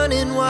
running wild.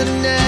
the never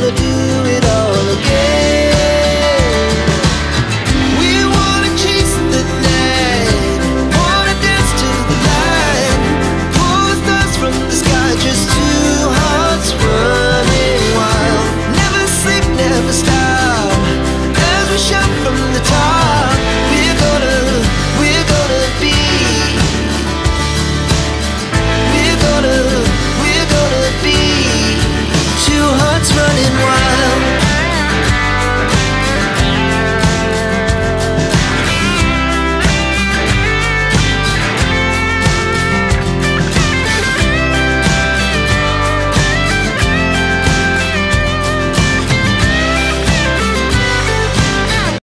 gonna do is